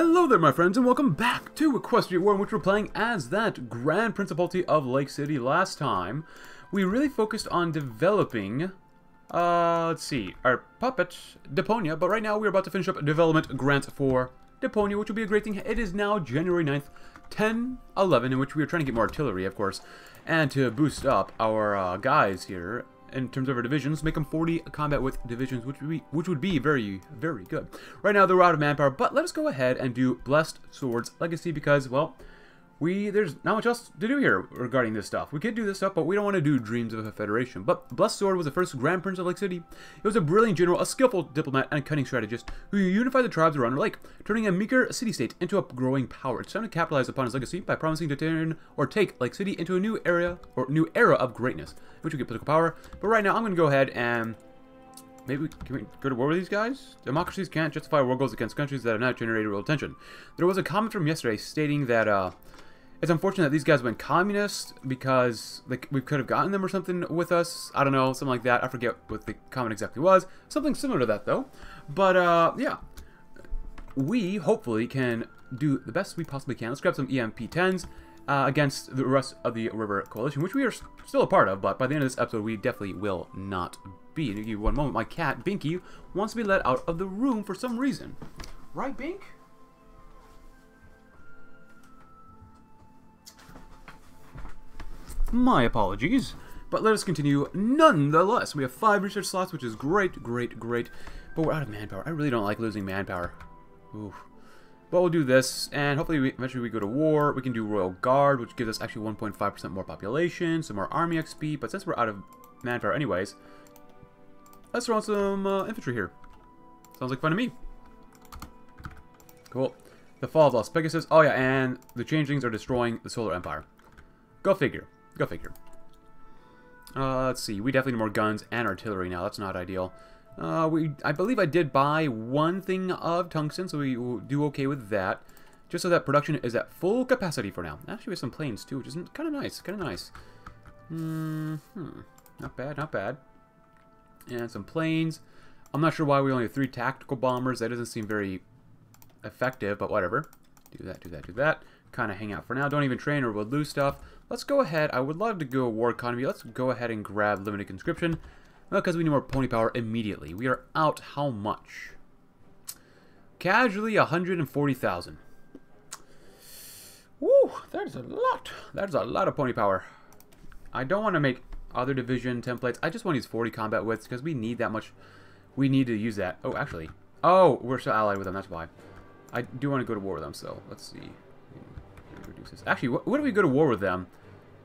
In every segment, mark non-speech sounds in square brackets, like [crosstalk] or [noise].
Hello there, my friends, and welcome back to Equestria War, in which we're playing as that Grand Principality of Lake City. Last time, we really focused on developing, uh, let's see, our puppet, Deponia, but right now we're about to finish up development grants for Deponia, which will be a great thing. It is now January 9th, 10-11, in which we are trying to get more artillery, of course, and to boost up our uh, guys here in terms of our divisions, make them 40 combat width divisions, which would be, which would be very, very good. Right now, they're out of manpower, but let us go ahead and do Blessed Swords Legacy because, well, we there's not much else to do here regarding this stuff. We could do this stuff, but we don't want to do Dreams of a Federation. But Blessed Sword was the first Grand Prince of Lake City. It was a brilliant general, a skillful diplomat, and a cunning strategist who unified the tribes around the lake, turning a meager city-state into a growing power. It's time to capitalize upon his legacy by promising to turn or take Lake City into a new area or new era of greatness, which will get political power. But right now, I'm going to go ahead and Maybe can we go to war with these guys? Democracies can't justify war goals against countries that have not generated real attention. There was a comment from yesterday stating that uh, it's unfortunate that these guys went communist because like we could have gotten them or something with us. I don't know, something like that. I forget what the comment exactly was. Something similar to that though. But uh, yeah, we hopefully can do the best we possibly can. Let's grab some EMP-10s uh, against the rest of the River Coalition, which we are still a part of. But by the end of this episode, we definitely will not be. give you one moment. My cat Binky wants to be let out of the room for some reason. Right, Bink? My apologies. But let us continue nonetheless. We have five research slots, which is great, great, great. But we're out of manpower. I really don't like losing manpower. Oof. But we'll do this, and hopefully we, eventually we go to war. We can do Royal Guard, which gives us actually 1.5% more population, some more army XP. But since we're out of manpower anyways, let's throw on some uh, infantry here. Sounds like fun to me. Cool. The Fall of Las Pegasus. Oh yeah, and the Changelings are destroying the Solar Empire. Go figure. Go figure. Uh, let's see. We definitely need more guns and artillery now. That's not ideal. Uh, we, I believe I did buy one thing of tungsten, so we will do okay with that. Just so that production is at full capacity for now. Actually, we have some planes too, which is kind of nice. Kind of nice. Mm hmm. Not bad, not bad. And some planes. I'm not sure why we only have three tactical bombers. That doesn't seem very effective, but whatever. Do that, do that, do that. Kind of hang out for now. Don't even train or we'll lose stuff. Let's go ahead. I would love to go war economy. Let's go ahead and grab limited conscription. Because we need more pony power immediately. We are out how much? Casually 140,000. Woo, that's a lot. That's a lot of pony power. I don't want to make other division templates. I just want to use 40 combat widths because we need that much. We need to use that. Oh, actually. Oh, we're still allied with them. That's why. I do want to go to war with them, so let's see. Actually, what, what if we go to war with them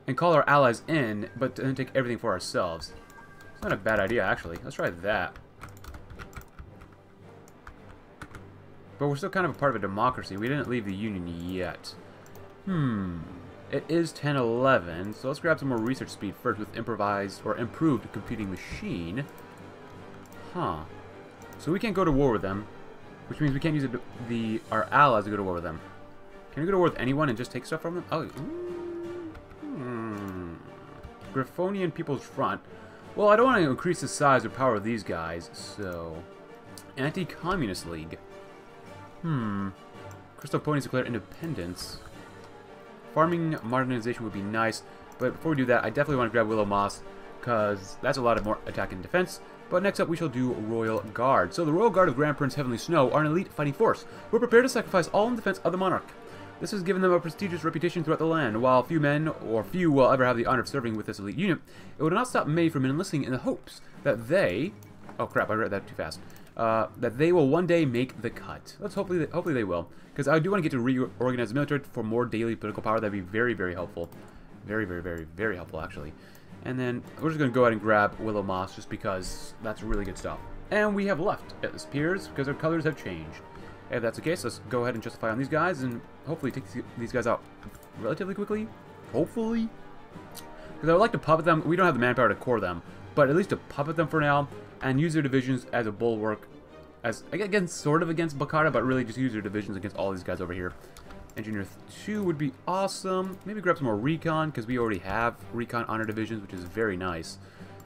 and call our allies in, but then take everything for ourselves? It's not a bad idea, actually. Let's try that. But we're still kind of a part of a democracy. We didn't leave the Union yet. Hmm. It is 1011, so let's grab some more research speed first with improvised or improved computing machine. Huh. So we can't go to war with them, which means we can't use the, the our allies to go to war with them. Can we go to war with anyone and just take stuff from them? Oh, hmm. Griffonian People's Front. Well, I don't want to increase the size or power of these guys, so... Anti-Communist League. Hmm. Crystal Ponies declare independence. Farming modernization would be nice, but before we do that, I definitely want to grab Willow Moss, because that's a lot of more attack and defense. But next up, we shall do Royal Guard. So the Royal Guard of Grand Prince Heavenly Snow are an elite fighting force. We're prepared to sacrifice all in defense of the monarch. This has given them a prestigious reputation throughout the land. While few men, or few, will ever have the honor of serving with this elite unit, it would not stop many from enlisting in the hopes that they... Oh crap, I read that too fast. Uh, that they will one day make the cut. Let's hopefully, they, hopefully they will. Because I do want to get to reorganize the military for more daily political power. That'd be very, very helpful. Very, very, very, very helpful, actually. And then we're just going to go ahead and grab Willow Moss just because that's really good stuff. And we have left, it appears, because their colors have changed. If that's the case, let's go ahead and justify on these guys and hopefully take these guys out relatively quickly. Hopefully. Because I would like to puppet them. We don't have the manpower to core them, but at least to puppet them for now and use their divisions as a bulwark. As again, sort of against Bakara, but really just use their divisions against all these guys over here. Engineer 2 would be awesome. Maybe grab some more recon, because we already have recon on our divisions, which is very nice.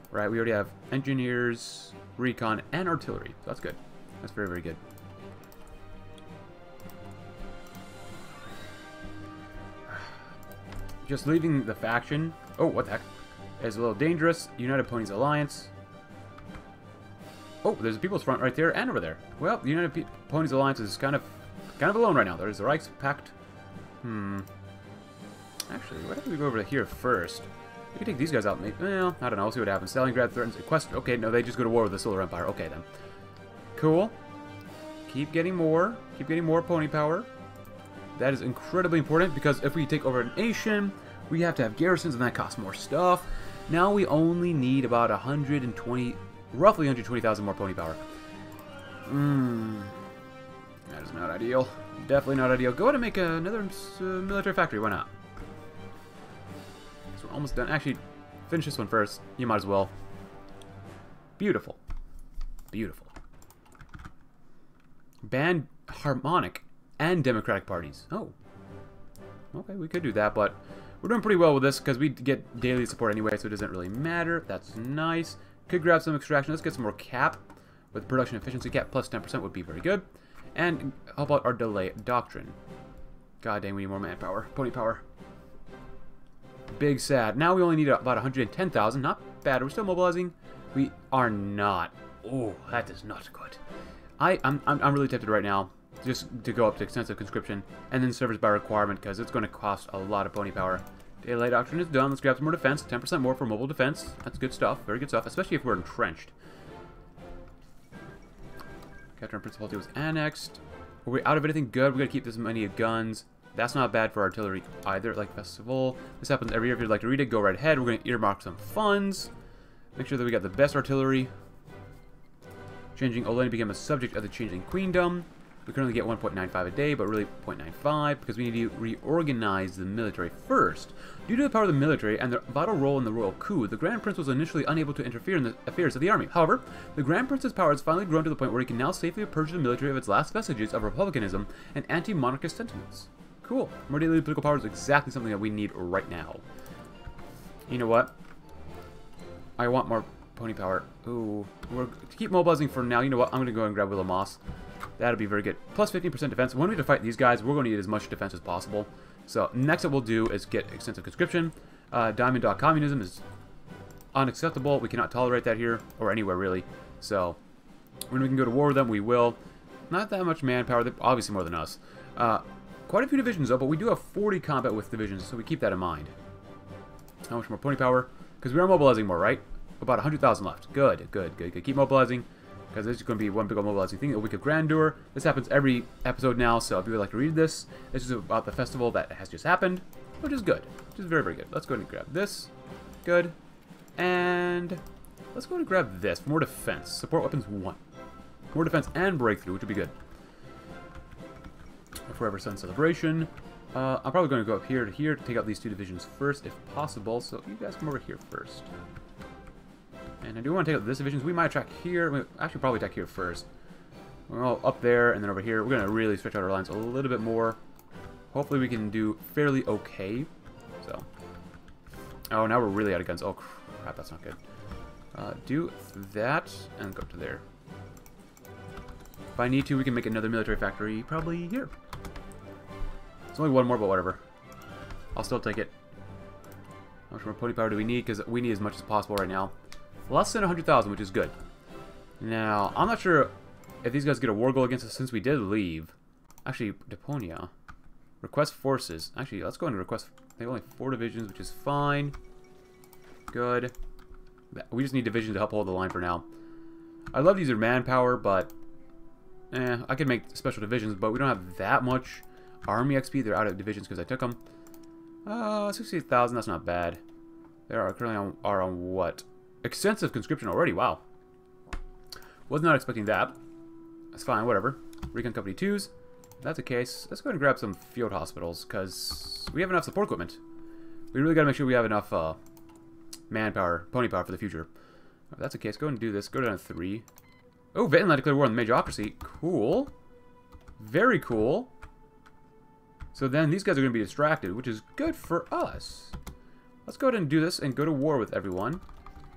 Right, we already have engineers, recon, and artillery. So that's good. That's very, very good. Just leaving the faction... Oh, what the heck? Is a little dangerous. United Ponies Alliance. Oh, there's a People's Front right there and over there. Well, the United Ponies Alliance is kind of kind of alone right now. There's the Reichspakt. Hmm. Actually, why don't we go over here first? We can take these guys out. Maybe, well, I don't know. We'll see what happens. Stalliongrad threatens Quest. Okay, no, they just go to war with the Solar Empire. Okay, then. Cool. Keep getting more. Keep getting more pony power. That is incredibly important because if we take over a nation, we have to have garrisons and that costs more stuff. Now we only need about 120, roughly 120,000 more pony power. Mmm. That is not ideal. Definitely not ideal. Go ahead and make another uh, military factory. Why not? So we're almost done. Actually, finish this one first. You might as well. Beautiful. Beautiful. Band harmonic and democratic parties. Oh. Okay, we could do that, but we're doing pretty well with this because we get daily support anyway, so it doesn't really matter. That's nice. Could grab some extraction. Let's get some more cap. With production efficiency cap plus 10% would be very good. And how about our delay doctrine? God dang, we need more manpower. Pony power. Big sad. Now we only need about 110,000. Not bad. We're still mobilizing. We are not. Oh, that is not good. I, I'm, I'm, I'm really tempted right now just to go up to extensive conscription and then service by requirement because it's going to cost a lot of pony power. Daylight Doctrine is done. Let's grab some more defense. 10% more for mobile defense. That's good stuff. Very good stuff, especially if we're entrenched. Captain Principality was annexed. Are we out of anything good? We gotta keep this many of guns. That's not bad for artillery either, like Festival. This happens every year. If you'd like to read it, go right ahead. We're gonna earmark some funds. Make sure that we got the best artillery. Changing Oleni became a subject of the changing queendom. We currently get 1.95 a day, but really 0.95 because we need to reorganize the military first. Due to the power of the military and their vital role in the royal coup, the Grand Prince was initially unable to interfere in the affairs of the army. However, the Grand Prince's power has finally grown to the point where he can now safely purge the military of its last vestiges of republicanism and anti-monarchist sentiments. Cool. More daily political power is exactly something that we need right now. You know what? I want more pony power. Ooh. We're, to keep mobilizing for now, you know what? I'm going to go and grab Willow Moss. That'll be very good. Plus 15% defense. When we to fight these guys, we're going to need as much defense as possible. So next that we'll do is get extensive conscription. Uh, Diamond Communism is unacceptable. We cannot tolerate that here, or anywhere really. So when we can go to war with them, we will. Not that much manpower, obviously more than us. Uh, quite a few divisions though, but we do have 40 combat width divisions, so we keep that in mind. How much more pony power? Because we are mobilizing more, right? About 100,000 left. Good, good, good, good. Keep mobilizing because this is going to be one big old mobilizing thing, a week of grandeur. This happens every episode now, so if you would like to read this, this is about the festival that has just happened, which is good, which is very, very good. Let's go ahead and grab this. Good. And let's go ahead and grab this. More defense. Support weapons 1. More defense and breakthrough, which would be good. Forever Sun Celebration. Uh, I'm probably going to go up here to here to take out these two divisions first, if possible. So you guys come over here first. And I do want to take out this divisions. We might attack here. We actually probably attack here first. We're all up there and then over here. We're going to really stretch out our lines a little bit more. Hopefully we can do fairly okay. So. Oh, now we're really out of guns. Oh, crap. That's not good. Uh, do that and go up to there. If I need to, we can make another military factory probably here. It's only one more, but whatever. I'll still take it. How much more pony power do we need? Because we need as much as possible right now. Less than 100,000, which is good. Now, I'm not sure if these guys get a war goal against us since we did leave. Actually, Deponia. Request forces. Actually, let's go and request... They have only four divisions, which is fine. Good. We just need divisions to help hold the line for now. I love to use manpower, but... Eh, I could make special divisions, but we don't have that much army XP. They're out of divisions because I took them. Uh, 68,000, that's not bad. They are currently on, are on what? Extensive conscription already, wow. Was not expecting that. That's fine, whatever. Recon Company 2s. That's the case, let's go ahead and grab some field hospitals, because we have enough support equipment. We really got to make sure we have enough uh, manpower, pony power for the future. That's the case, go ahead and do this. Go down to 3. Oh, Vinland declared war on the Magocracy. Cool. Very cool. So then these guys are going to be distracted, which is good for us. Let's go ahead and do this and go to war with everyone.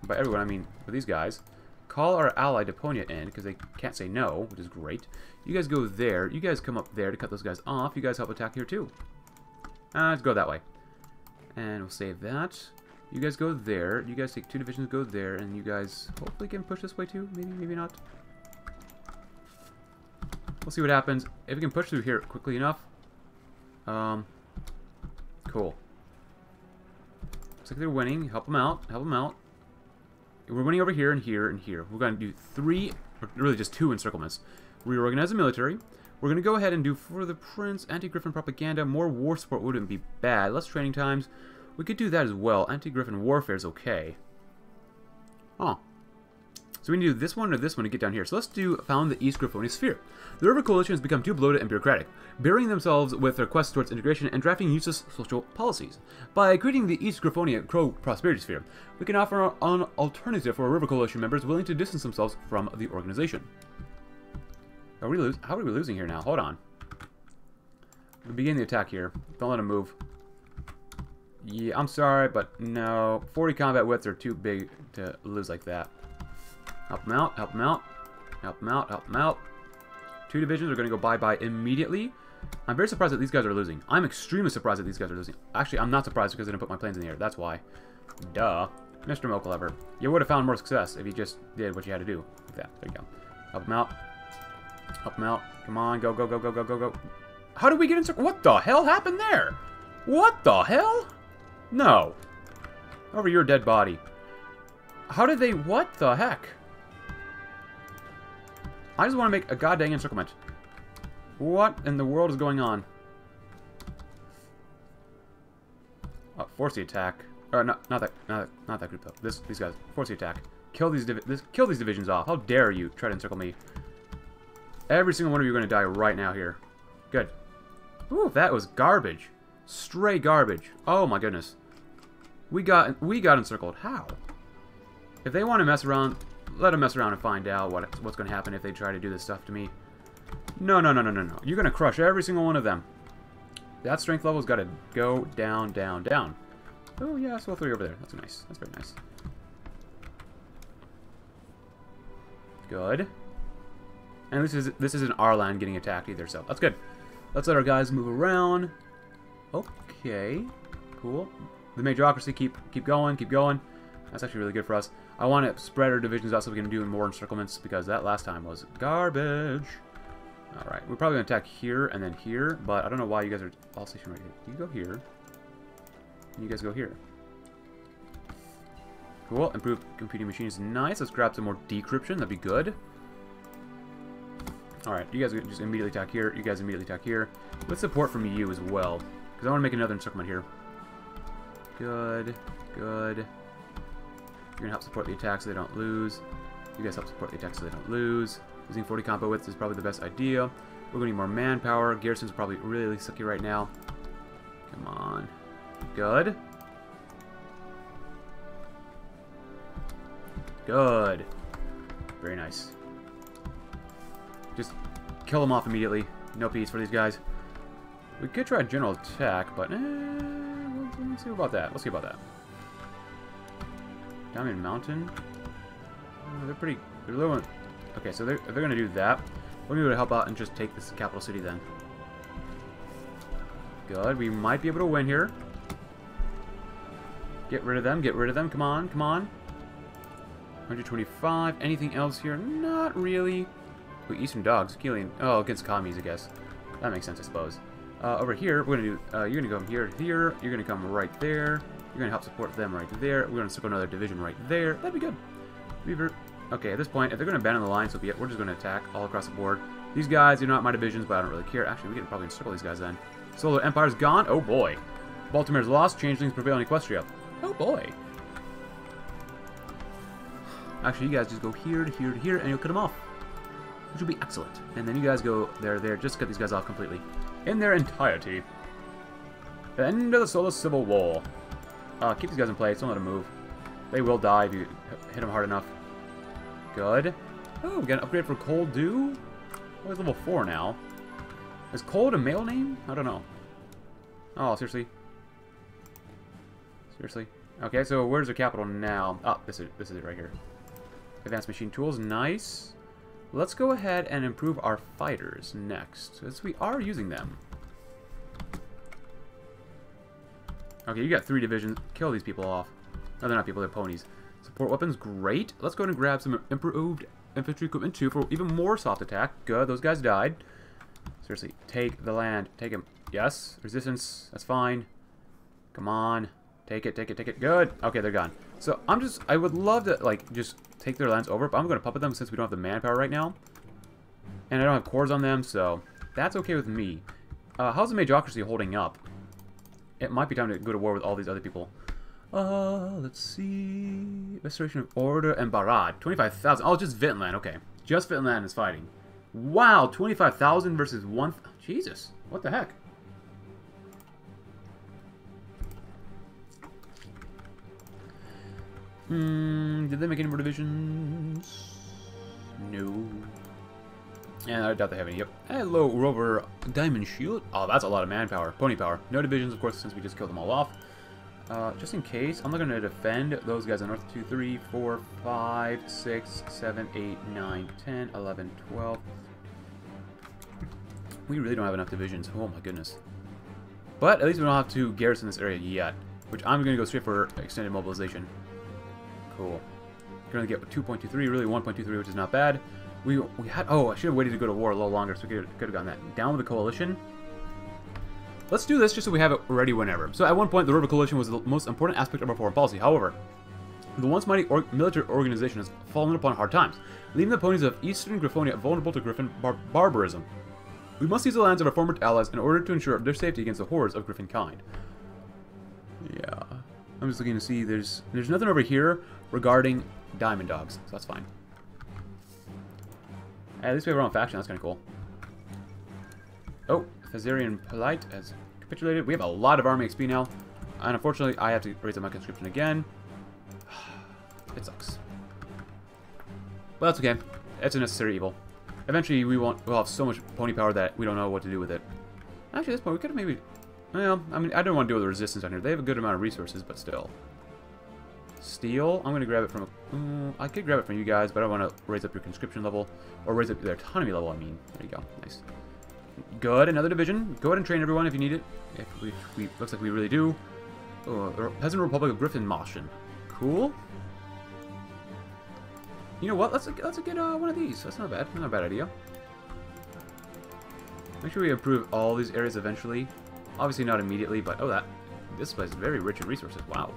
By everyone, I mean with these guys. Call our ally Deponia in, because they can't say no, which is great. You guys go there. You guys come up there to cut those guys off. You guys help attack here, too. Uh, let's go that way. And we'll save that. You guys go there. You guys take two divisions, go there, and you guys hopefully can push this way too. Maybe, maybe not. We'll see what happens. If we can push through here quickly enough. Um, cool. Looks like they're winning. Help them out. Help them out. We're winning over here and here and here. We're going to do three, really just two encirclements. Reorganize the military. We're going to go ahead and do for the prince, anti-griffin propaganda. More war support wouldn't be bad. Less training times. We could do that as well. Anti-griffin warfare is okay. Huh. So we need to do this one or this one to get down here. So let's do found the East Griffonia Sphere. The River Coalition has become too bloated and bureaucratic, burying themselves with their quest towards integration and drafting useless social policies. By creating the East Griffonia Co-Prosperity Sphere, we can offer an alternative for River Coalition members willing to distance themselves from the organization. Are we? How are we losing here now? Hold on. We begin the attack here. Don't let him move. Yeah, I'm sorry, but no. 40 combat widths are too big to lose like that. Help him out, help him out, help him out, help him out. Two divisions are going to go bye-bye immediately. I'm very surprised that these guys are losing. I'm extremely surprised that these guys are losing. Actually, I'm not surprised because I didn't put my planes in the air. That's why. Duh. Mr. Mochalover. You would have found more success if you just did what you had to do. Like that. There you go. Help him out. Help him out. Come on, go, go, go, go, go, go, go. How did we get in What the hell happened there? What the hell? No. Over your dead body. How did they... What the heck? I just want to make a goddamn encirclement. What in the world is going on? Oh, force the attack. Or not, not that, not, not that group though. This, these guys, force the attack. Kill these, this, kill these divisions off. How dare you try to encircle me? Every single one of you are going to die right now here. Good. Ooh, that was garbage. Stray garbage. Oh my goodness. We got we got encircled. How? If they want to mess around, let them mess around and find out what what's going to happen if they try to do this stuff to me. No, no, no, no, no, no. You're going to crush every single one of them. That strength level's got to go down, down, down. Oh, yeah, so three over there. That's nice. That's very nice. Good. And this is this isn't our land getting attacked either, so that's good. Let's let our guys move around. Okay, cool. The Magocracy keep keep going, keep going. That's actually really good for us. I want to spread our divisions out so we can do more encirclements because that last time was garbage. Alright, we're probably going to attack here and then here, but I don't know why you guys are all stationed right here. You go here. And you guys go here. Cool. Improved computing machine is nice. Let's grab some more decryption. That'd be good. Alright, you guys just immediately attack here. You guys immediately attack here. With support from you as well. Because I want to make another encirclement here. Good. Good. You're to help support the attack so they don't lose. You guys help support the attack so they don't lose. Using 40 combo widths is probably the best idea. We're to need more manpower. Garrison's probably really really sucky right now. Come on. Good. Good. Very nice. Just kill them off immediately. No peace for these guys. We could try a general attack, but eh, let's see about that. Let's see about that. Diamond Mountain. Oh, they're pretty. They're low. Okay, so they're, they're going to do that. We're going to help out and just take this capital city then. Good. We might be able to win here. Get rid of them. Get rid of them. Come on. Come on. 125. Anything else here? Not really. Wait, Eastern Dogs. Killing. Oh, against commies, I guess. That makes sense, I suppose. Uh, over here, we're gonna do. Uh, you're gonna come here here. You're gonna come right there. You're gonna help support them right there. We're gonna circle another division right there. That'd be good. Weaver. Okay, at this point, if they're gonna abandon the line, so be it. We're just gonna attack all across the board. These guys, they're not my divisions, but I don't really care. Actually, we can probably circle these guys then. Solar Empire's gone. Oh boy. Baltimore's lost. Changelings prevail in Equestria. Oh boy. Actually, you guys just go here to here to here, and you'll cut them off. Which will be excellent. And then you guys go there, there. Just cut these guys off completely in their entirety. End of the Solar Civil War. Uh, keep these guys in place. Don't let them move. They will die if you hit them hard enough. Good. Oh, we got an upgrade for Cold Dew? Oh, he's level 4 now. Is Cold a male name? I don't know. Oh, seriously? Seriously? Okay, so where's the capital now? Oh, this is, this is it right here. Advanced Machine Tools, nice. Let's go ahead and improve our fighters next, as we are using them. Okay, you got three divisions. Kill these people off. No, they're not people, they're ponies. Support weapons, great. Let's go and grab some improved infantry equipment too for even more soft attack. Good, those guys died. Seriously, take the land. Take him. Yes, resistance, that's fine. Come on. Take it, take it, take it. Good. Okay, they're gone. So I'm just, I would love to, like, just take their lands over, but I'm going to puppet them since we don't have the manpower right now. And I don't have cores on them, so that's okay with me. Uh, how's the Magocracy holding up? It might be time to go to war with all these other people. Uh, let's see. Restoration of Order and Barad. 25,000. Oh, just Vittenland. Okay. Just Vittenland is fighting. Wow, 25,000 versus 1... Jesus. What the heck? Hmm, did they make any more divisions? No. And I doubt they have any. Yep. Hello, Rover Diamond Shield. Oh, that's a lot of manpower. Pony power. No divisions, of course, since we just killed them all off. Uh, just in case, I'm not going to defend those guys on North 2, 3, 4, 5, 6, 7, 8, 9, 10, 11, 12. We really don't have enough divisions. Oh my goodness. But at least we don't have to garrison this area yet. Which I'm going to go straight for extended mobilization. Cool. Gonna get 2.23, really 1.23, which is not bad. We we had oh I should have waited to go to war a little longer so we could could have gotten that down with the coalition. Let's do this just so we have it ready whenever. So at one point the River Coalition was the most important aspect of our foreign policy. However, the once mighty or military organization has fallen upon hard times, leaving the ponies of Eastern Griffonia vulnerable to Griffin bar barbarism. We must use the lands of our former allies in order to ensure their safety against the horrors of Griffin kind. Yeah. I'm just looking to see there's there's nothing over here regarding diamond dogs, so that's fine. At least we have our own faction, that's kind of cool. Oh, Khazarian Polite has capitulated. We have a lot of army XP now. And unfortunately, I have to raise up my conscription again. [sighs] It sucks. But that's okay. It's a necessary evil. Eventually, we won't. We'll have so much pony power that we don't know what to do with it. Actually, at this point, we could have maybe. Well, I mean, I don't want to deal with the resistance on here. They have a good amount of resources, but still. Steel. I'm going to grab it from... Um, I could grab it from you guys, but I want to raise up your conscription level. Or raise up their autonomy level, I mean. There you go. Nice. Good. Another division. Go ahead and train everyone if you need it. If we, we looks like we really do. Oh, Peasant Republic of Griffin Motion. Cool. You know what? Let's let's get uh, one of these. That's not bad. Not a bad idea. Make sure we improve all these areas eventually. Obviously not immediately, but oh that this place is very rich in resources. Wow.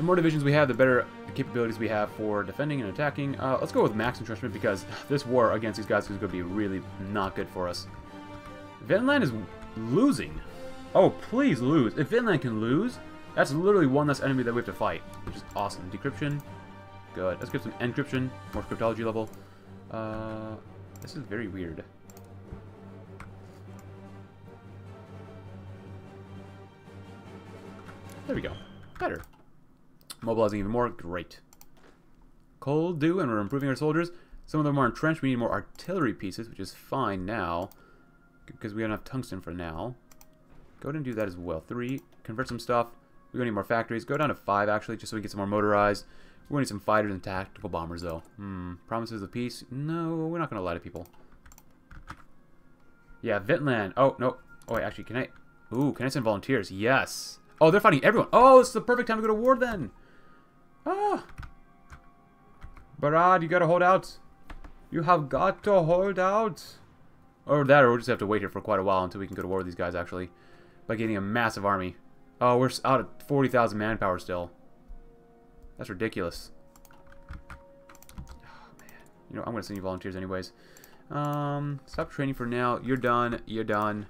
The more divisions we have, the better capabilities we have for defending and attacking. Uh, let's go with max entrenchment because this war against these guys is going to be really not good for us. Vinland is losing. Oh, please lose. If Vinland can lose, that's literally one less enemy that we have to fight, which is awesome. Decryption. Good. Let's get some encryption, more cryptology level. Uh, this is very weird. There we go. Better. Mobilizing even more. Great. Cold Dew, and we're improving our soldiers. Some of them are entrenched. We need more artillery pieces, which is fine now. Because we don't have tungsten for now. Go ahead and do that as well. Three. Convert some stuff. We're going to need more factories. Go down to five, actually, just so we get some more motorized. We're going to need some fighters and tactical bombers, though. Hmm. Promises of peace? No, we're not going to lie to people. Yeah, Vitland. Oh, no. Oh, wait, actually, can I... Ooh, can I send volunteers? Yes. Oh, they're fighting everyone. Oh, it's the perfect time to go to war, then. Ah. Barad, you gotta hold out. You have got to hold out. Or that, or we'll just have to wait here for quite a while until we can go to war with these guys, actually. By getting a massive army. Oh, we're out at 40,000 manpower still. That's ridiculous. Oh, man. You know, I'm gonna send you volunteers anyways. Um, stop training for now. You're done. You're done.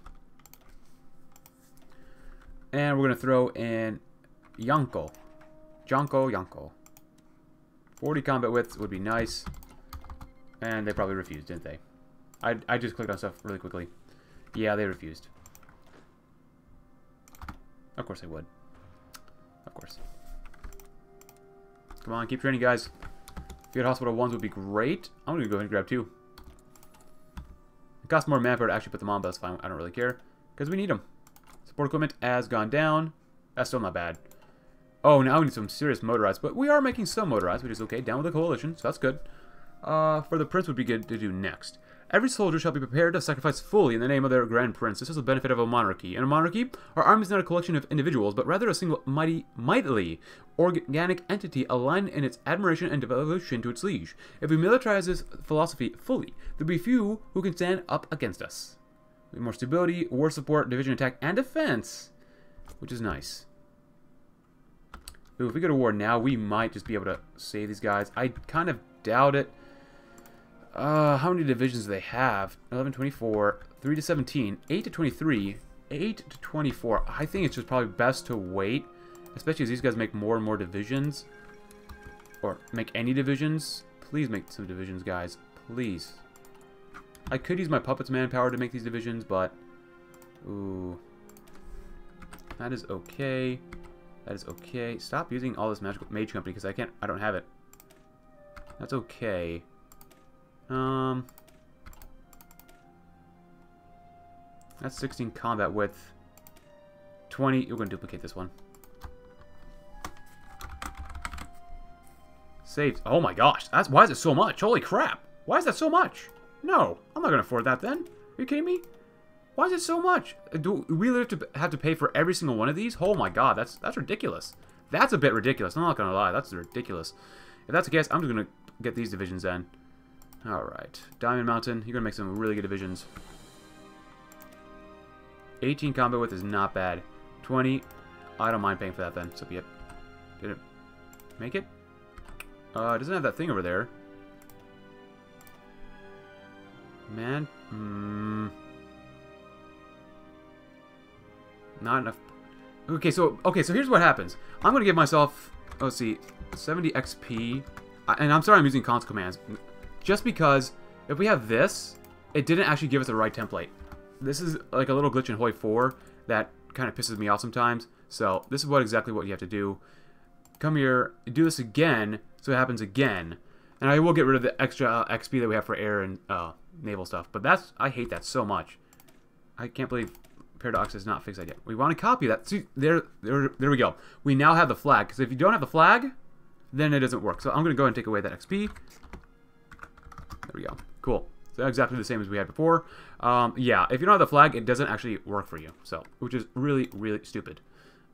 And we're gonna throw in Yanko. Jonko, Yanko. 40 combat width would be nice. And they probably refused, didn't they? I, I just clicked on stuff really quickly. Yeah, they refused. Of course they would. Of course. Come on, keep training, guys. If you had hospital ones would be great. I'm gonna go ahead and grab two. It costs more manpower to actually put them on, but that's fine. I don't really care. Because we need them. Support equipment has gone down. That's still not bad. Oh, now we need some serious motorized, but we are making some motorized, which is okay. Down with the coalition, so that's good. Uh, for the prince would be good to do next. Every soldier shall be prepared to sacrifice fully in the name of their grand prince. This is the benefit of a monarchy. In a monarchy, our army is not a collection of individuals, but rather a single mighty, mightily organic entity aligned in its admiration and devotion to its liege. If we militarize this philosophy fully, there will be few who can stand up against us. More stability, war support, division attack, and defense, which is nice. Ooh, if we go to war now, we might just be able to save these guys. I kind of doubt it. Uh, how many divisions do they have? 11, 24, 3 to 17, 8 to 23, 8 to 24. I think it's just probably best to wait, especially as these guys make more and more divisions. Or make any divisions. Please make some divisions, guys. Please. I could use my puppets manpower to make these divisions, but... Ooh. That is okay. That is okay. Stop using all this magical mage company because I can't I don't have it. That's okay. Um, that's 16 combat width. 20. We're going to duplicate this one. Saved. Oh my gosh. That's why is it so much? Holy crap. Why is that so much? No, I'm not going to afford that then. Are you kidding me? Why is it so much? Do we have to have to pay for every single one of these? Oh my god, that's that's ridiculous. That's a bit ridiculous. I'm not to lie. That's ridiculous. If that's the case, I'm just to get these divisions then. Alright. Diamond Mountain, you're to make some really good divisions. 18 combat width is not bad. 20, I don't mind paying for that then. So, yep. Did it make it? Uh, it doesn't have that thing over there. Man, hmm. Not enough. Okay, so okay, so here's what happens. I'm gonna give myself, let's see, 70 XP, and I'm sorry I'm using cons commands just because if we have this, it didn't actually give us the right template. This is like a little glitch in Hoi 4 that kind of pisses me off sometimes. So this is what exactly what you have to do. Come here, do this again, so it happens again. And I will get rid of the extra uh, XP that we have for air and uh, naval stuff. But that's I hate that so much. I can't believe Paradox is not fixed yet. We want to copy that. See, there, there, there we go. We now have the flag. Because if you don't have the flag, then it doesn't work. So I'm going to go and take away that XP. There we go. Cool. So exactly the same as we had before. Um, yeah, if you don't have the flag, it doesn't actually work for you. So, which is really, really stupid.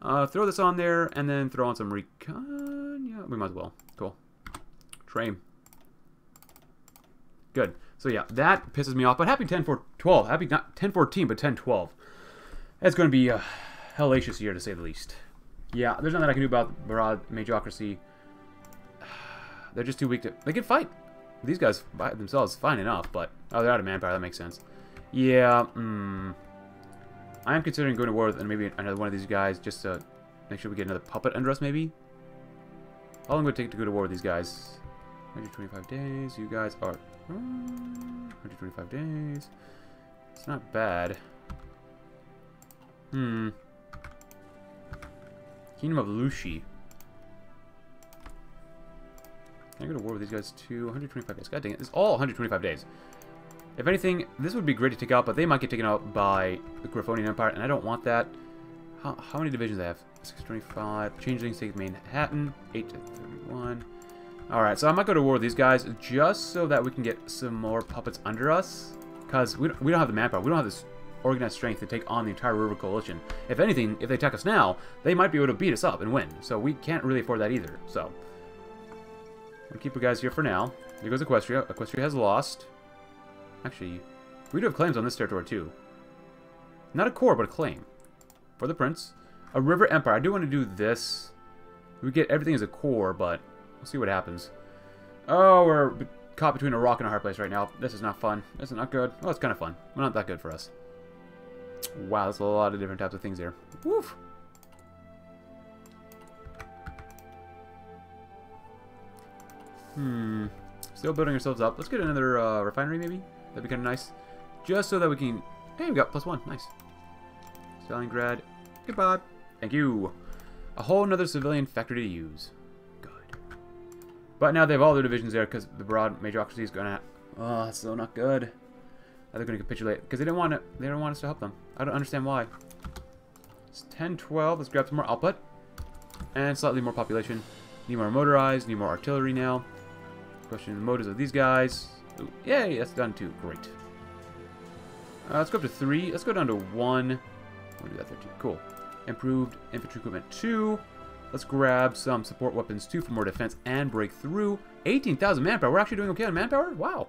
Uh, throw this on there, and then throw on some recon. Yeah, we might as well. Cool. Train. Good. So yeah, that pisses me off. But happy 10 for 12. Happy not 1014, but 1012. It's going to be a hellacious year to say the least. Yeah, there's nothing I can do about Barad Magocracy. [sighs] They're just too weak to. They can fight these guys by themselves fine enough, but... Oh, they're out of manpower. That makes sense. Yeah, hmm... I am considering going to war with and maybe another one of these guys just to make sure we get another puppet under us, maybe? How long would it take to go to war with these guys? 125 days. You guys are... 125 days. It's not bad. Hmm. Kingdom of Lushi. Can I go to war with these guys too? 125 days. God dang it. It's all 125 days. If anything, this would be great to take out, but they might get taken out by the Griffonian Empire, and I don't want that. How, how many divisions do they have? 625. Changelings take Manhattan. 8 to 31. Alright, so I might go to war with these guys just so that we can get some more puppets under us. Because we, we don't have the manpower. We don't have this organized strength to take on the entire River Coalition. If anything, if they attack us now, they might be able to beat us up and win. So we can't really afford that either. So We'll keep you guys here for now. Here goes Equestria. Equestria has lost. Actually, we do have claims on this territory too. Not a core, but a claim. For the prince. A river empire. I do want to do this. We get everything as a core, but we'll see what happens. Oh, we're caught between a rock and a hard place right now. This is not fun. This is not good. Well, it's kind of fun. But not that good for us. Wow, that's a lot of different types of things here. Woof. Hmm. Still building ourselves up. Let's get another uh, refinery, maybe? That'd be kind of nice. Just so that we can... Hey, we got plus one. Nice. Stalliongrad. Goodbye. Thank you. A whole another civilian factory to use. Good. But now they have all their divisions there because the broad Magocracy is going to... Oh, that's still not good. They're going to capitulate because they didn't want it. They don't want us to help them. I don't understand why. It's 10, 12. Let's grab some more output. And slightly more population. Need more motorized. Need more artillery now. Question the motives of these guys. Ooh, yay, that's done too. Great. Uh, let's go up to three. Let's go down to one. We'll do that there too. Cool. Improved infantry equipment two. Let's grab some support weapons two for more defense and breakthrough. 18,000 manpower. We're actually doing okay on manpower? Wow.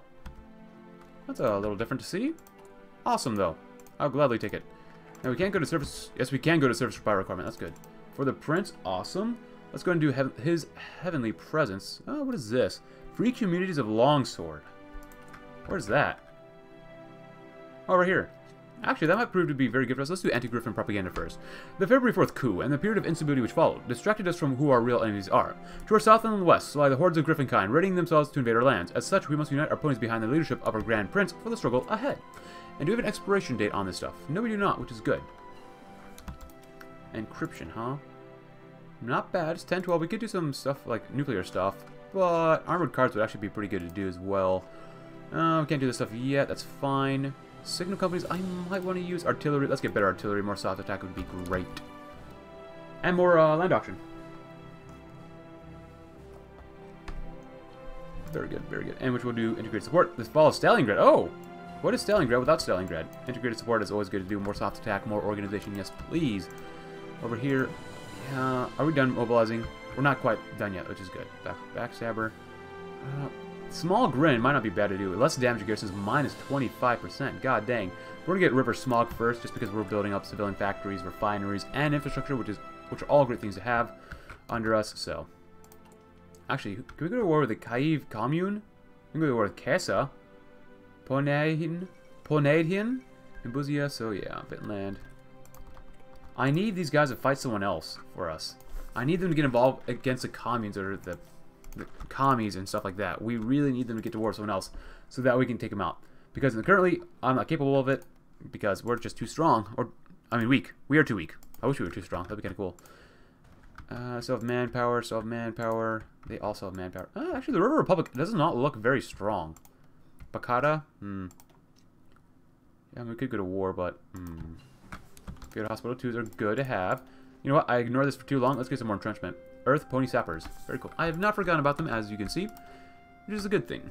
That's a little different to see. Awesome, though. I'll gladly take it. Now, we can't go to service... Yes, we can go to service by requirement. That's good. For the prince, awesome. Let's go and do heav his heavenly presence. Oh, what is this? Free communities of longsword. Where's that? Oh, right here. Actually, that might prove to be very good for us. Let's do anti-Griffin propaganda first. The February 4th coup and the period of instability which followed distracted us from who our real enemies are. To our south and the west lie the hordes of Griffin kind, readying themselves to invade our lands. As such, we must unite our ponies behind the leadership of our Grand Prince for the struggle ahead. And do we have an expiration date on this stuff? No, we do not, which is good. Encryption, huh? Not bad. It's 10, 12. We could do some stuff like nuclear stuff, but armored cars would actually be pretty good to do as well. Uh, we can't do this stuff yet. That's fine. Signal companies, I might want to use artillery. Let's get better artillery. More soft attack would be great. And more uh, land auction. Very good, very good. And which will do integrated support. This follows Stalliongrad. Oh! What is Stalliongrad without Stalliongrad? Integrated support is always good to do. More soft attack, more organization. Yes, please. Over here. Are we done mobilizing? We're not quite done yet, which is good. Back, backstabber. Uh, Small Grin might not be bad to do. Less damage garrisons minus 25%. God dang. We're gonna get River Smog first, just because we're building up civilian factories, refineries, and infrastructure, which is which are all great things to have under us. So, actually, can we go to war with the Kyiv commune? We can go to war with Kesa, Ponadhin, and Buzia. So yeah, Vinland. I need these guys to fight someone else for us. I need them to get involved against the communes or the commies and stuff like that. We really need them to get to war with someone else so that we can take them out. Because currently, I'm not capable of it because we're just too strong. Or, I mean, weak. We are too weak. I wish we were too strong. That'd be kind of cool. Uh, still have manpower, still have manpower. They also have manpower. Uh, actually, the River Republic does not look very strong. Bakata? Hmm. Yeah, I mean, we could go to war, but... Hmm. Field Hospital 2s are good to have. You know what? I ignored this for too long. Let's get some more entrenchment. Earth Pony Sappers. Very cool. I have not forgotten about them, as you can see, which is a good thing.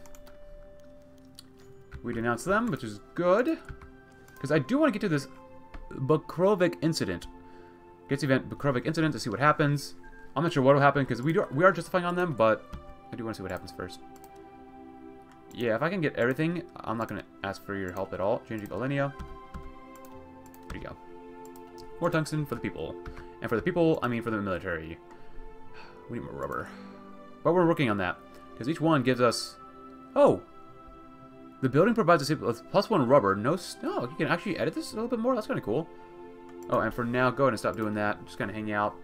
We denounced them, which is good. Because I do want to get to this Bukrovik incident. Gets event Bukrovik incident to see what happens. I'm not sure what will happen, because we, we are justifying on them, but I do want to see what happens first. Yeah, if I can get everything, I'm not going to ask for your help at all. Changing Alenia. There you go. More tungsten for the people. And for the people, I mean for the military. We need more rubber. But we're working on that. Because each one gives us... Oh! The building provides us with plus one rubber. No... No, you can actually edit this a little bit more. That's kind of cool. Oh, and for now, go ahead and stop doing that. Just kind of hang out.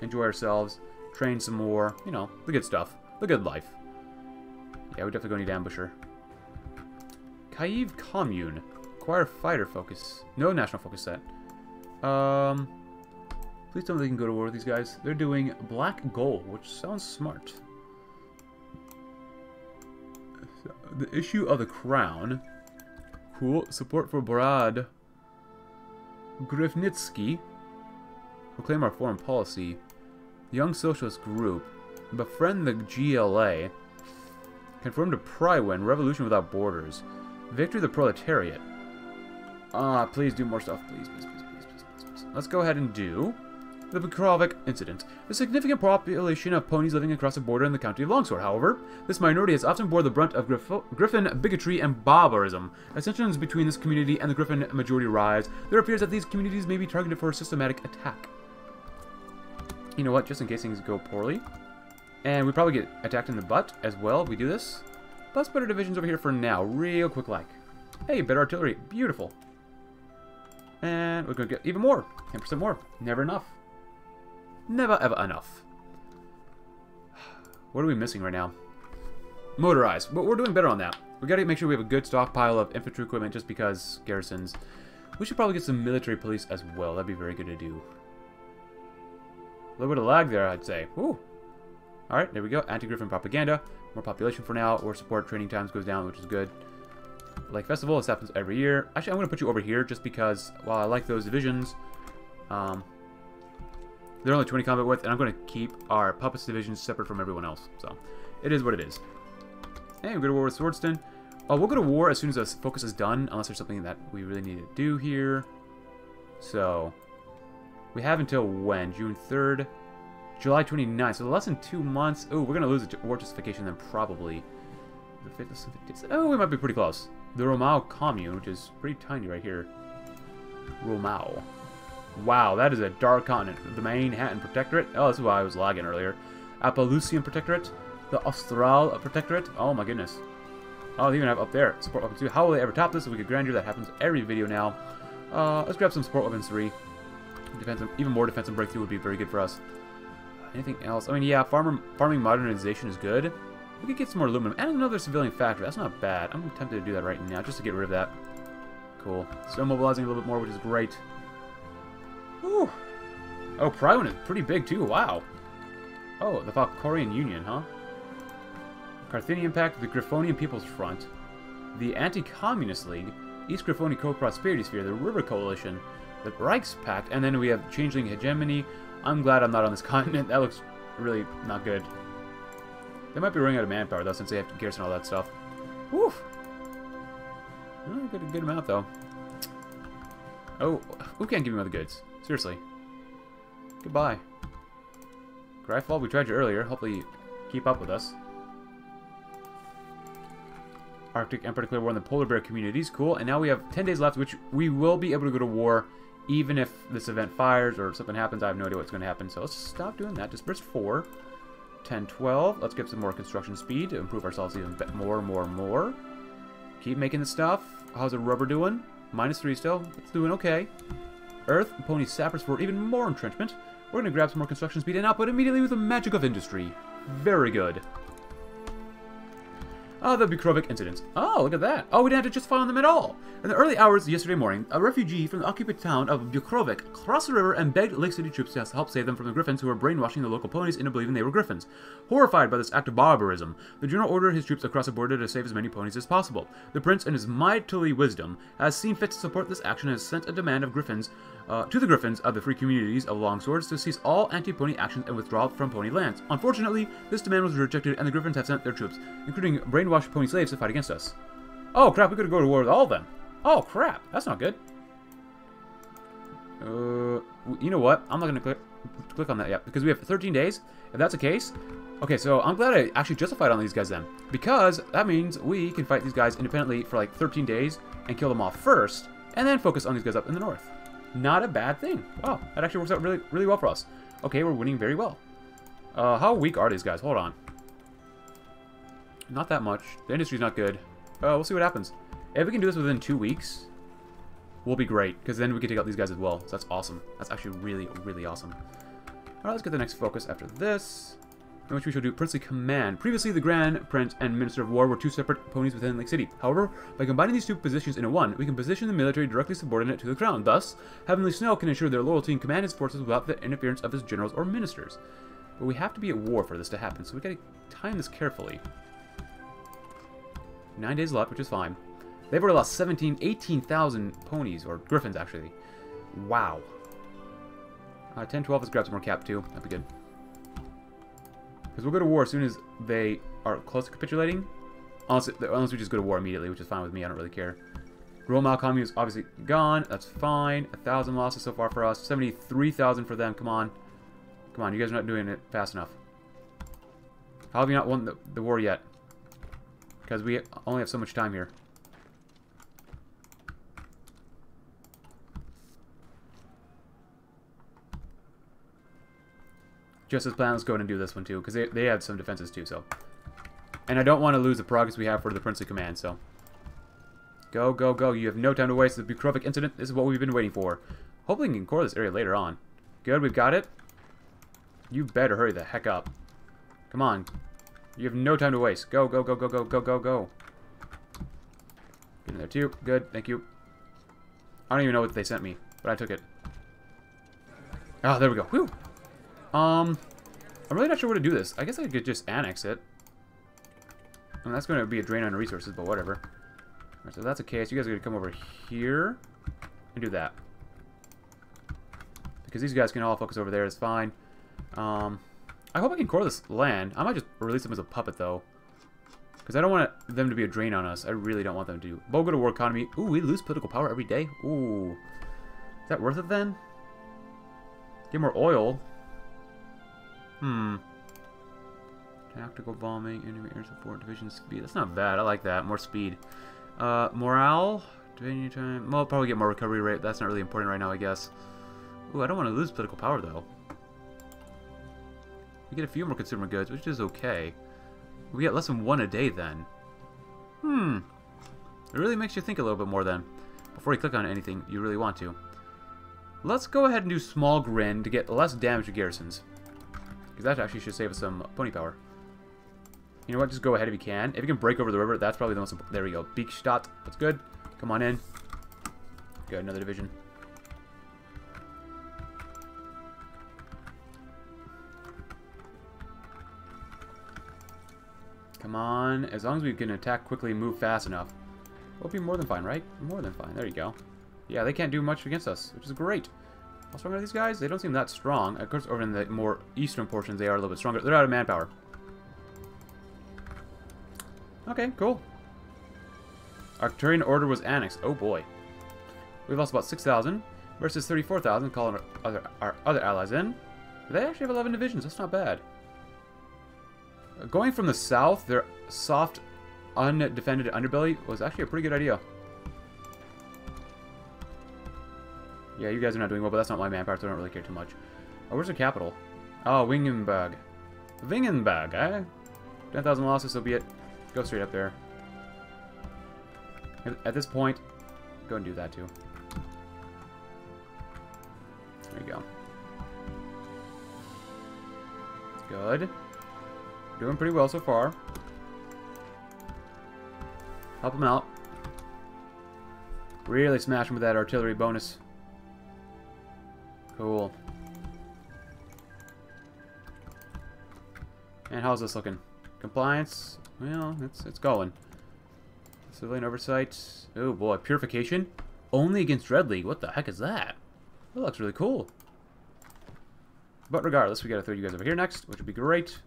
Enjoy ourselves. Train some more. You know, the good stuff. The good life. Yeah, we definitely going to need Ambusher. Kyiv Commune. Acquire fighter focus. No national focus set. Um... Please tell me they can go to war with these guys. They're doing Black Gold, which sounds smart. The issue of the crown. Cool. Support for Brad Grifnitsky. Proclaim our foreign policy. Young Socialist Group. Befriend the GLA. Confirm to Prywin. Revolution without borders. Victory the proletariat. Ah, please do more stuff. Please, please, please, please, please, please. Let's go ahead and do the Bukrovik incident. A significant population of ponies living across the border in the county of Longsword, however, this minority has often bore the brunt of Grif Griffin bigotry and barbarism. As tensions between this community and the Griffin majority rise, there appears that these communities may be targeted for a systematic attack. You know what, just in case things go poorly. And we probably get attacked in the butt as well if we do this. Let's put divisions over here for now, real quick like. Hey, better artillery. Beautiful. And we're to get even more. 10% more. Never enough. Never ever enough. What are we missing right now? Motorized. But we're doing better on that. We gotta make sure we have a good stockpile of infantry equipment just because garrisons. We should probably get some military police as well. That'd be very good to do. A little bit of lag there, I'd say. Ooh. Alright, there we go. Anti-Griffin propaganda. More population for now, or support training times goes down, which is good. Like Festival, this happens every year. Actually, I'm going to put you over here just because, while I like those divisions, um, they're only 20 combat width, and I'm going to keep our Puppets division separate from everyone else. So, it is what it is. Hey, we're going to war with Swordston. Oh, we'll go to war as soon as the focus is done, unless there's something that we really need to do here. So, we have until when? June 3rd? July 29th, so less than two months. Oh, we're going to lose the war justification then, probably. Oh, we might be pretty close. The Romau commune, which is pretty tiny right here. Romau. Wow, that is a dark continent. The Manhattan Protectorate. Oh, this is why I was lagging earlier. Appalachian Protectorate. The Austral Protectorate. Oh my goodness. Oh, they even have up there support weapons 2. How will they ever top this? We could grandeur that happens every video now. Uh, let's grab some support weapons 3. Defensive, even more defensive breakthrough would be very good for us. Anything else? I mean, yeah, farmer, farming modernization is good. We could get some more aluminum and another civilian factory. That's not bad. I'm tempted to do that right now just to get rid of that. Cool. Still mobilizing a little bit more, which is great. Whew. Oh, Prywin is pretty big too. Wow. Oh, the Valkorian Union, huh? Carthenian Pact, the Griffonian People's Front, the Anti-Communist League, East Griffonian Co-Prosperity Sphere, the River Coalition, the Reichs Pact, and then we have Changeling Hegemony. I'm glad I'm not on this [laughs] continent. That looks really not good. They might be running out of manpower, though, since they have to garrison all that stuff. Woof! Good, good amount, though. Oh, who can't give me other goods? Seriously. Goodbye. Greifswald, we tried you earlier. Hopefully you keep up with us. Arctic Emperor declared war on the polar bear communities. Cool. And now we have 10 days left, which we will be able to go to war even if this event fires or something happens. I have no idea what's going to happen. So let's stop doing that. Disperse 4. 10, 12. Let's get some more construction speed to improve ourselves even more, more, more. Keep making the stuff. How's the rubber doing? Minus 3 still. It's doing okay. Earth, Pony Sappers for even more entrenchment. We're going to grab some more construction speed and output immediately with the magic of industry. Very good. Oh, the Bukrovic incidents. Oh, look at that. Oh, we didn't have to justify on them at all. In the early hours yesterday morning, a refugee from the occupied town of Bukrovic crossed the river and begged Lake City troops to help save them from the Griffins who were brainwashing the local ponies into believing they were Griffins. Horrified by this act of barbarism, the general ordered his troops across the border to save as many ponies as possible. The prince, in his mightily wisdom, has seen fit to support this action and has sent a demand of Griffins uh, to the Griffins of the free communities of Longswords to cease all anti-pony actions and withdraw from pony lands. Unfortunately, this demand was rejected and the Griffins have sent their troops, including brainwashed pony slaves, to fight against us. Oh crap, we could go to war with all of them. Oh crap, that's not good. Uh, you know what? I'm not to click, click on that yet because we have 13 days. If that's the case, okay, so I'm glad I actually justified on these guys then because that means we can fight these guys independently for like 13 days and kill them off first and then focus on these guys up in the north. Not a bad thing. Wow, that actually works out really, really well for us. Okay, we're winning very well. Uh, how weak are these guys? Hold on. Not that much. The industry's not good. Uh, we'll see what happens. If we can do this within two weeks, we'll be great, because then we can take out these guys as well. So that's awesome. That's actually really, really awesome. Alright, let's get the next focus after this in which we shall do princely command. Previously, the Grand Prince and Minister of War were two separate ponies within Lake City. However, by combining these two positions into one, we can position the military directly subordinate to the crown. Thus, Heavenly Snow can ensure their loyalty and command his forces without the interference of his generals or ministers. But we have to be at war for this to happen, so we gotta time this carefully. Nine days left, which is fine. They've already lost 17, 18,000 ponies, or griffins, actually. Wow. Uh, 10, 12, let's grab some more cap, too. That'd be good. Because we'll go to war as soon as they are close to capitulating. Unless, unless we just go to war immediately, which is fine with me. I don't really care. Royal Commune is obviously gone. That's fine. A thousand losses so far for us. 73,000 for them. Come on. Come on, you guys are not doing it fast enough. How have you not won the, the war yet? Because we only have so much time here. Just as planned, let's go ahead and do this one too, because they, they have some defenses too, so. And I don't want to lose the progress we have for the Princely Command, so. Go, go, go. You have no time to waste. The Bukrovik incident this is what we've been waiting for. Hopefully we can core this area later on. Good, we've got it. You better hurry the heck up. Come on. You have no time to waste. Go, go, go, go, go, go, go, go. Get in there too. Good, thank you. I don't even know what they sent me, but I took it. Oh, there we go. Whew. Um, I'm really not sure where to do this. I guess I could just annex it. And that's going to be a drain on resources, but whatever. Right, so that's the case. You guys are going to come over here and do that. Because these guys can all focus over there. It's fine. Um, I hope I can core this land. I might just release them as a puppet, though. Because I don't want them to be a drain on us. I really don't want them to. Bogo to war economy. Ooh, we lose political power every day. Ooh. Is that worth it then? Get more oil. Hmm. Tactical bombing, enemy air support, division speed. That's not bad. I like that. More speed. Uh, morale. Division time. Well, I'll probably get more recovery rate. That's not really important right now, I guess. Ooh, I don't want to lose political power, though. We get a few more consumer goods, which is okay. We get less than one a day, then. Hmm. It really makes you think a little bit more, then. Before you click on anything you really want to. Let's go ahead and do Small Grin to get less damage to garrisons. Because that actually should save us some pony power. You know what? Just go ahead if you can. If you can break over the river, that's probably the most... There we go. Beekstadt. That's good. Come on in. Good, another division. Come on. As long as we can attack quickly and move fast enough. We'll be more than fine, right? More than fine. There you go. Yeah, they can't do much against us, which is great. How strong are these guys? They don't seem that strong. Of course, over in the more eastern portions, they are a little bit stronger. They're out of manpower. Okay, cool. Arcturian Order was annexed. Oh boy. We've lost about 6,000 versus 34,000 calling our other, our other allies in. They actually have 11 divisions. That's not bad. Going from the south, their soft, undefended underbelly was actually a pretty good idea. Yeah, you guys are not doing well, but that's not my manpower, so I don't really care too much. Oh, where's the capital? Oh, Wingenberg. Wingenberg, eh? 10,000 losses, so be it. Go straight up there. At this point, go and do that too. There you go. Good. Doing pretty well so far. Help him out. Really smash him with that artillery bonus. Cool. And how's this looking? Compliance? Well, it's it's going. Civilian oversight. Oh boy, purification? Only against Red League. What the heck is that? That looks really cool. But regardless, we gotta throw you guys over here next, which would be great.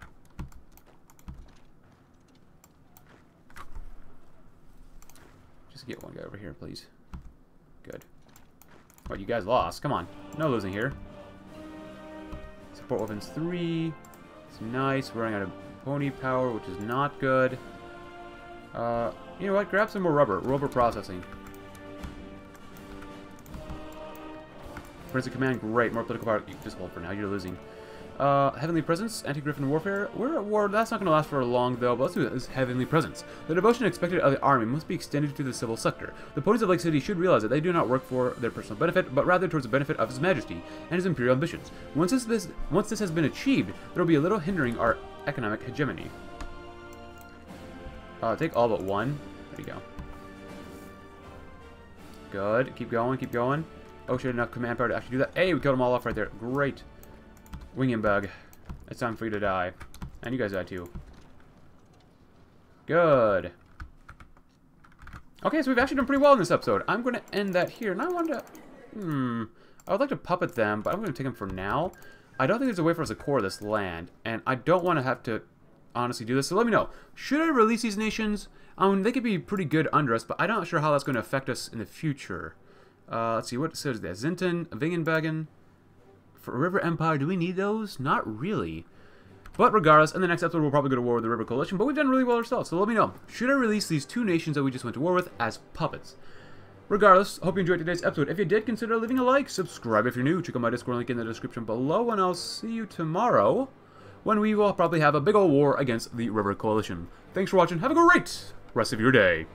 Just get one guy over here, please. What, you guys lost? Come on. No losing here. Support weapons 3. It's nice. We're running out of pony power, which is not good. Uh, you know what? Grab some more rubber. Rubber processing. Princely Command, great. More political power. Just hold for now. You're losing. Uh, Heavenly Presence, Anti-Griffin Warfare. We're at war. That's not going to last for long, though, but let's do this. Heavenly Presence. The devotion expected of the army must be extended to the civil sector. The ponies of Lake City should realize that they do not work for their personal benefit, but rather towards the benefit of His Majesty and His imperial ambitions. Once this, this, once this has been achieved, there will be a little hindering our economic hegemony. Uh, take all but one. There you go. Good. Keep going, keep going. Oh, shit, enough command power to actually do that. Hey, we killed them all off right there. Great. Wingenberg, it's time for you to die. And you guys die too. Good. Okay, so we've actually done pretty well in this episode. I'm going to end that here. And I want to... Hmm... I would like to puppet them, but I'm going to take them for now. I don't think there's a way for us to core this land. And I don't want to have to honestly do this. So let me know. Should I release these nations? I mean, they could be pretty good under us, but I'm not sure how that's going to affect us in the future. Uh, let's see, what says that? Zinton, Wingenbergen... For River Empire, do we need those? Not really. But regardless, in the next episode, we'll probably go to war with the River Coalition, but we've done really well ourselves, so let me know. Should I release these two nations that we just went to war with as puppets? Regardless, hope you enjoyed today's episode. If you did, consider leaving a like, subscribe if you're new, check out my Discord link in the description below, and I'll see you tomorrow when we will probably have a big old war against the River Coalition. Thanks for watching, have a great rest of your day.